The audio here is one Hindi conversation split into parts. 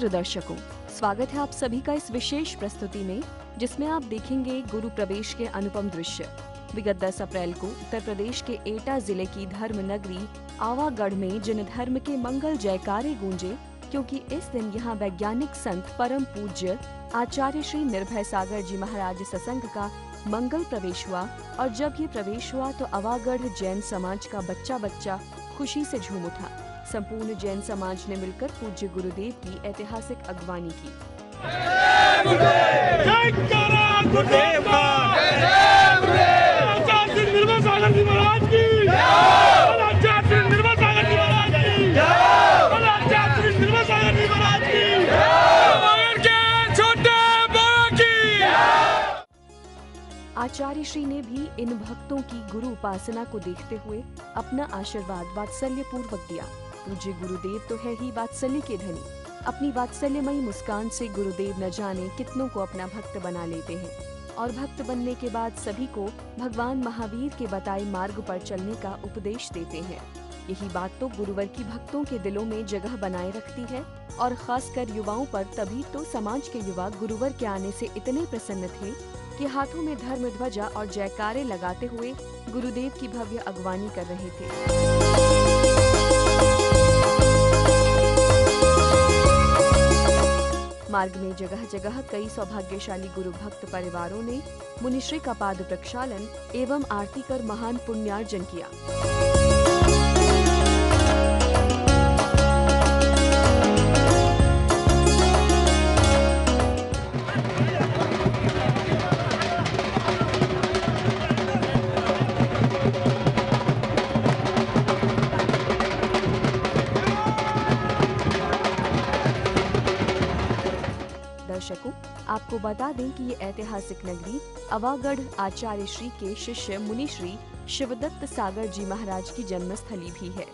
नरेंद्र दर्शकों स्वागत है आप सभी का इस विशेष प्रस्तुति में, जिसमें आप देखेंगे गुरु प्रवेश के अनुपम दृश्य। विगत 10 अप्रैल को उत्तर प्रदेश के एटा ज़िले की धर्म नगरी आवागढ़ में जिन धर्म के मंगल जयकारे गूंजे, क्योंकि इस दिन यहाँ वैज्ञानिक संत परम पूज्य आचार्य श्री निर्भय सागर जी महाराज ससंग का मंगल प्रवेश हुआ, और जब ये प्रवेश हुआ तो अवागढ़ जैन समाज का बच्चा बच्चा खुशी से झूम उठा। संपूर्ण जैन समाज ने मिलकर पूज्य गुरुदेव की ऐतिहासिक अगवानी की। आचार्य श्री ने भी इन भक्तों की गुरु उपासना को देखते हुए अपना आशीर्वाद वात्सल्य पूर्वक दिया। पूज्य गुरुदेव तो है ही वात्सल्य के धनी। अपनी वात्सल्यमयी मुस्कान से गुरुदेव न जाने कितनों को अपना भक्त बना लेते हैं। और भक्त बनने के बाद सभी को भगवान महावीर के बताए मार्ग पर चलने का उपदेश देते हैं। यही बात तो गुरुवर की भक्तों के दिलों में जगह बनाए रखती है, और खासकर युवाओं पर तभी तो समाज के युवा गुरुवर के आने से इतने प्रसन्न थे कि हाथों में धर्म ध्वजा और जयकारे लगाते हुए गुरुदेव की भव्य अगवानी कर रहे थे। मार्ग में जगह जगह कई सौभाग्यशाली गुरु भक्त परिवारों ने मुनिश्री का पाद प्रक्षालन एवं आरती कर महान पुण्यार्जन किया। आपको बता दें कि ये ऐतिहासिक नगरी अवागढ़ आचार्य श्री के शिष्य मुनि श्री शिवदत्त सागर जी महाराज की जन्मस्थली भी है।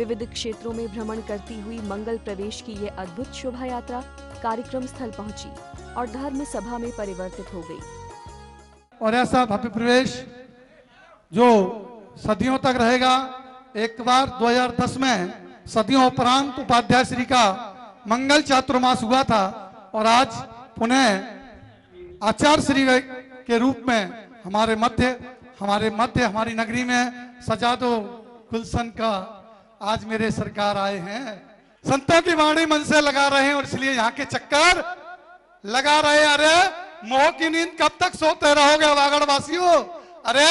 विविध क्षेत्रों में भ्रमण करती हुई मंगल प्रवेश की ये अद्भुत शोभा यात्रा कार्यक्रम स्थल पहुँची और धर्म सभा में परिवर्तित हो गई। और ऐसा भव्य प्रवेश जो सदियों तक रहेगा, एक बार 2010 में सदियों उपरांत उपाध्याय श्री का मंगल चातुर्मास हुआ था और आज पुनः आचार्य श्री के रूप में हमारे मध्य हमारे मध्य, हमारी नगरी में सजा दो गुलशन का आज मेरे सरकार आए हैं। संतों की वाणी मन से लगा रहे हैं और इसलिए यहाँ के चक्कर लगा रहे अरे मोह की नींद कब तक सोते रहोगे वागड़ वासियों अरे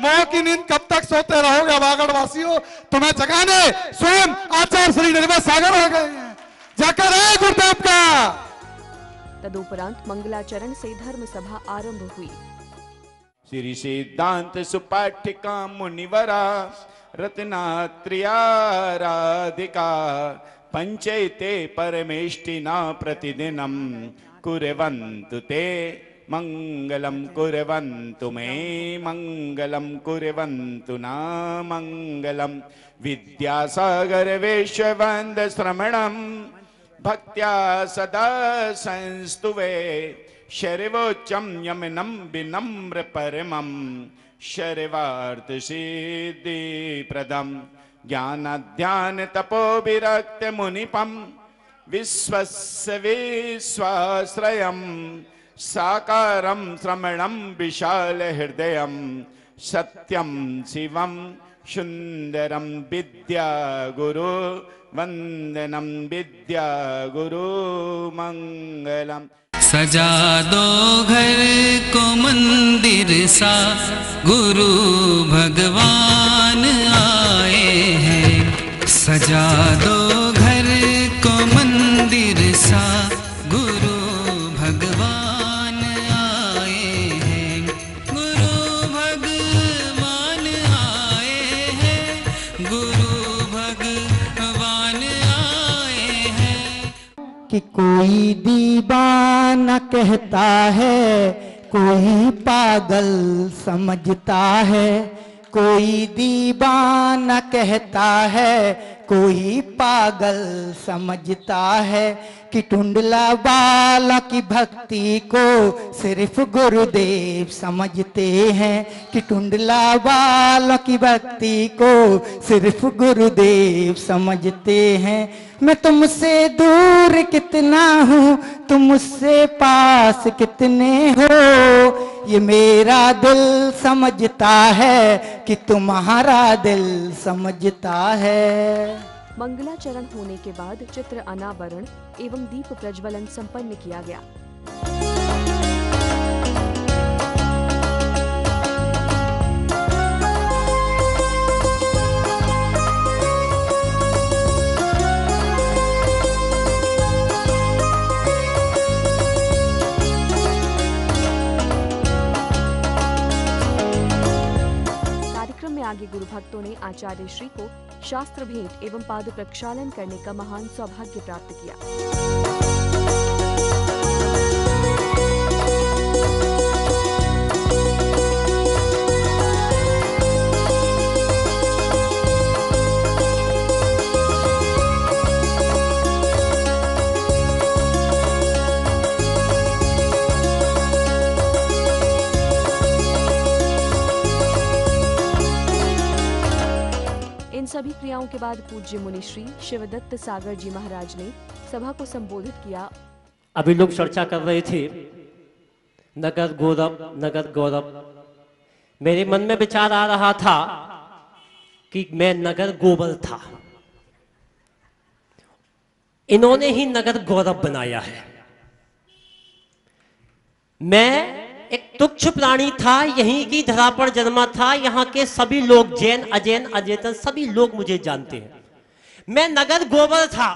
मोह की नींद कब तक सोते रहोगे वागड़ वासियों तुम्हें जगाने स्वयं आचार्य श्री निर्मल सागर हो गए हैं। जाकर है गुरुदेव का। तदुपरांत मंगलाचरण से धर्म सभा आरंभ हुई। श्री सिद्धांत सुपाठिका मुनिवरा रत्नात्रियाराधिका पंचैते परमेष्टिना प्रतिदिनं कुर्वन्तु ते मङ्गलं कुर्वन्तु मे मङ्गलं कुर्वन्तु न मङ्गलं विद्यासागर विश्ववन्दश्रमणम् भक्त्या सदा संस्तुवे शर्वोच्चं यमनं विनम्र परमं शर्वार्थ सिद्धिप्रदं ज्ञानध्यान तपोविरक्त मुनिपं विश्वस्य विश्वाश्रयं साकारं श्रमणं विशाल हृदयं सत्यं शिवं सुन्दरं विद्या गुरु। वन्दनं विद्या गुरु, मङ्गलम्। सजा दो घर को मंदिर सा। गुरु भगवान आए हैं। सजा दो कि कोई दीवाना कहता है, कोई पागल समझता है। कोई दीवाना कहता है, कोई पागल समझता है। कि टुंडला वाला की भक्ति को सिर्फ़ गुरुदेव समझते हैं। कि टुंडला वाला की भक्ति को सिर्फ़ गुरुदेव समझते हैं। मैं तुमसे दूर कितना हूँ तुम मुझसे पास कितने हो? ये मेरा दिल समझता है कि तुम्हारा दिल समझता है। मंगलाचरण होने के बाद चित्र अनावरण एवं दीप प्रज्वलन संपन्न किया गया। गुरु भक्तों ने आचार्य श्री को शास्त्र भेंट एवं पाद प्रक्षालन करने का महान सौभाग्य प्राप्त किया। सभी क्रियाओं के बाद पूज्य मुनिश्री शिवदत्त सागर जी महाराज ने सभा को संबोधित किया। अभी लोग चर्चा कर रहे थे, नगर गौरव नगर गौरव। मेरे मन में विचार आ रहा था कि मैं नगर गोबर था। इन्होंने ही नगर गौरव बनाया है। मैं तुच्छ प्राणी था, यहीं की धरा पर जन्मा था, यहाँ के सभी लोग जैन, अजैन अजेतन सभी लोग मुझे जानते हैं। मैं नगर गोबर था,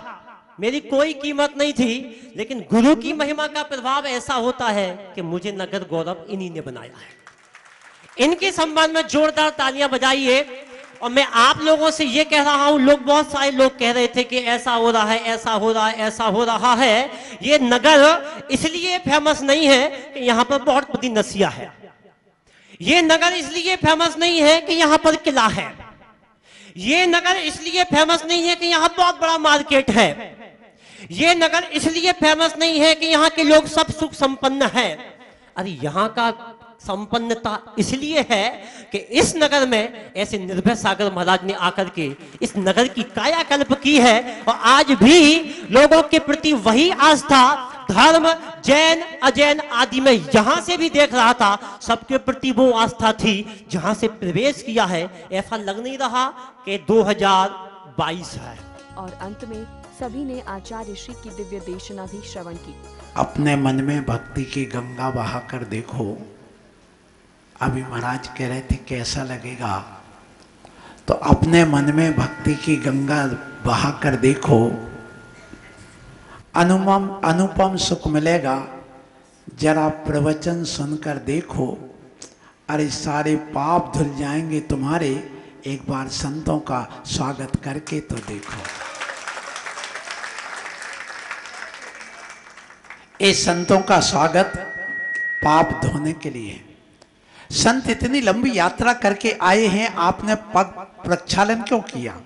मेरी कोई कीमत नहीं थी, लेकिन गुरु की महिमा का प्रभाव ऐसा होता है कि मुझे नगर गौरव इन्हीं ने बनाया है। इनके संबंध में जोरदार तालियाँ बजाइए और मैं आप लोगों से ये कह रहा हूँ, लोग बहुत सारे लोग कह रहे थे कि ऐसा हो रहा है, ऐसा हो रहा है, ऐसा हो रहा है। ये नगर इसलिए फ़ेमस नहीं है कि यहाँ पर बहुत बड़ी नसिया है। ये नगर इसलिए फ़ेमस नहीं है कि यहाँ पर किला है। ये नगर इसलिए फ़ेमस नहीं है कि यहाँ बहुत बड़ा मार्केट है। ये नगर इसलिए फ़ेमस नहीं है कि यहाँ के लोग सब सुख संपन्न है। अरे यहाँ का संपन्नता इसलिए है कि इस नगर में ऐसे निर्भय सागर महाराज ने आकर के इस नगर की कायाकल्प की है और आज भी लोगों के प्रति वही आस्था धर्म जैन अजैन आदि में यहाँ से भी देख रहा था सबके प्रति वो आस्था थी जहाँ से प्रवेश किया है ऐसा लग नहीं रहा कि 2022 है। और अंत में सभी ने आचार्य श्री की दिव्य देशना भी श्रवण की। अपने मन में भक्ति की गंगा बहा कर देखो। अभी महाराज कह रहे थे, कैसा लगेगा? तो अपने मन में भक्ति की गंगा बहा कर देखो। अनुपम अनुपम सुख मिलेगा, जरा प्रवचन सुनकर देखो। अरे सारे पाप धुल जाएँगे तुम्हारे, एक बार संतों का स्वागत करके तो देखो। ये संतों का स्वागत पाप धोने के लिए है। संत इतनी लंबी यात्रा करके आए हैं, आपने पग प्रक्षालन क्यों किया?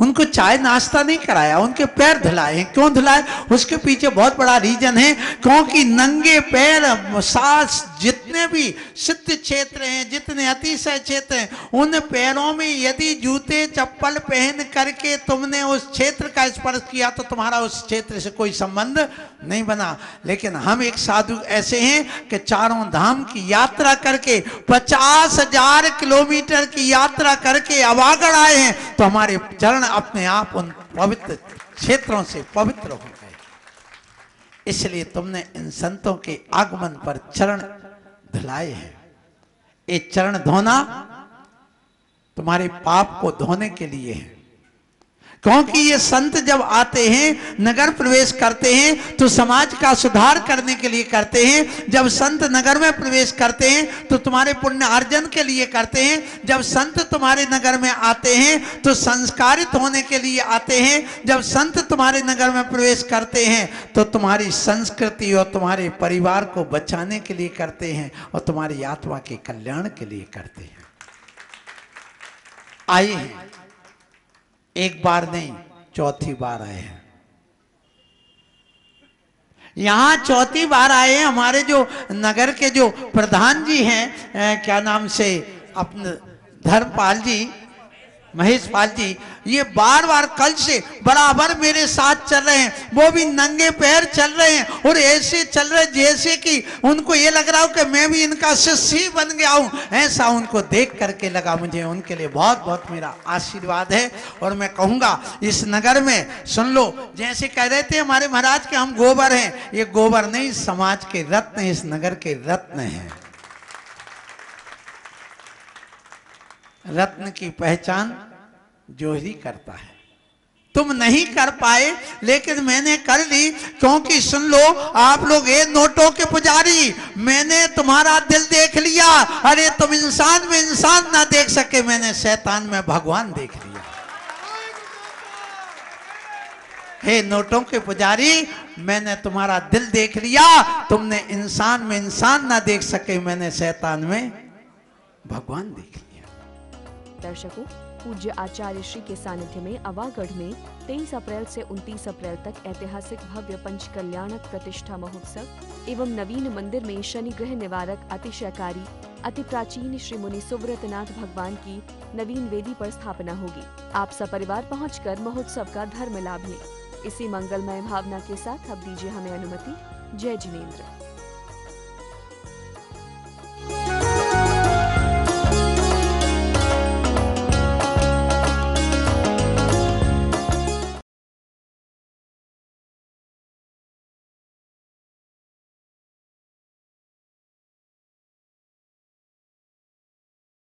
उनको चाय नाश्ता नहीं कराया, उनके पैर धुलाए। हैं क्यों धुलाए? उसके पीछे बहुत बड़ा रीजन है, क्योंकि नंगे पैर, सांस जितने भी सिद्ध क्षेत्र हैं, जितने अतिशय क्षेत्र हैं, उन पैरों में यदि जूते, चप्पल पहन करके तुमने उस क्षेत्र का स्पर्श किया तो तुम्हारा उस क्षेत्र से कोई संबंध नहीं बना। लेकिन हम एक साधु ऐसे हैं कि चारों धाम की यात्रा करके, पचास हज़ार किलोमीटर की यात्रा करके अवागढ़ आए हैं तो हमारे चरण अपने आप उन पवित्र क्षेत्रों से पवित्र हो गए। इसलिए तुमने इन संतों के आगमन पर चरण धुलाए हैं। ये चरण धोना तुम्हारे पाप को धोने के लिए है। क्योंकि ये संत जब आते हैं, नगर प्रवेश करते हैं तो समाज का सुधार करने के लिए करते हैं। जब संत नगर में प्रवेश करते हैं तो तुम्हारे पुण्य अर्जन के लिए करते हैं। जब संत तुम्हारे नगर में आते हैं तो संस्कारित होने के लिए आते हैं। जब संत तुम्हारे नगर में प्रवेश करते हैं तो तुम्हारी संस्कृति और तुम्हारे परिवार को बचाने के लिए करते हैं और तुम्हारी आत्मा के कल्याण के लिए करते हैं। आइए। एक बार नहीं, चौथी बार आए हैं। यहाँ चौथी बार आए हैं हमारे जो नगर के जो प्रधान जी हैं क्या नाम से, अपने धर्मपाल जी महेश पाल जी, ये बार बार कल से बराबर मेरे साथ चल रहे हैं। वो भी नंगे पैर चल रहे हैं और ऐसे चल रहे जैसे कि उनको ये लग रहा हो कि मैं भी इनका शिष्य बन गया हूँ। ऐसा उनको देख करके लगा मुझे। उनके लिए बहुत बहुत मेरा आशीर्वाद है और मैं कहूँगा, इस नगर में सुन लो, जैसे कह रहे थे हमारे महाराज के हम गोबर हैं। ये गोबर नहीं, समाज के रत्न इस नगर के रत्न हैं। रत्न की पहचान जोहरी करता है। तुम नहीं कर पाए, लेकिन मैंने कर ली, क्योंकि सुन लो, आप लोग ये नोटों के पुजारी, मैंने तुम्हारा दिल देख लिया। अरे तुम इंसान में इंसान ना देख सके, मैंने शैतान में भगवान देख लिया। हे नोटों के पुजारी, मैंने तुम्हारा दिल देख लिया, तुमने इंसान में इंसान ना देख सके, मैंने शैतान में भगवान देख लिया। दर्शकों पूज्य आचार्य श्री के सानिध्य में अवागढ़ में 23 अप्रैल से 29 अप्रैल तक ऐतिहासिक भव्य पंच कल्याणक प्रतिष्ठा महोत्सव एवं नवीन मंदिर में शनि ग्रह निवारक अतिशयकारी, अति प्राचीन श्री मुनि सुव्रतनाथ भगवान की नवीन वेदी पर स्थापना होगी। आप सपरिवार पहुंचकर महोत्सव का धर्म लाभ लें। इसी मंगलमय भावना के साथ अब दीजिए हमें अनुमति। जय जिनेन्द्र।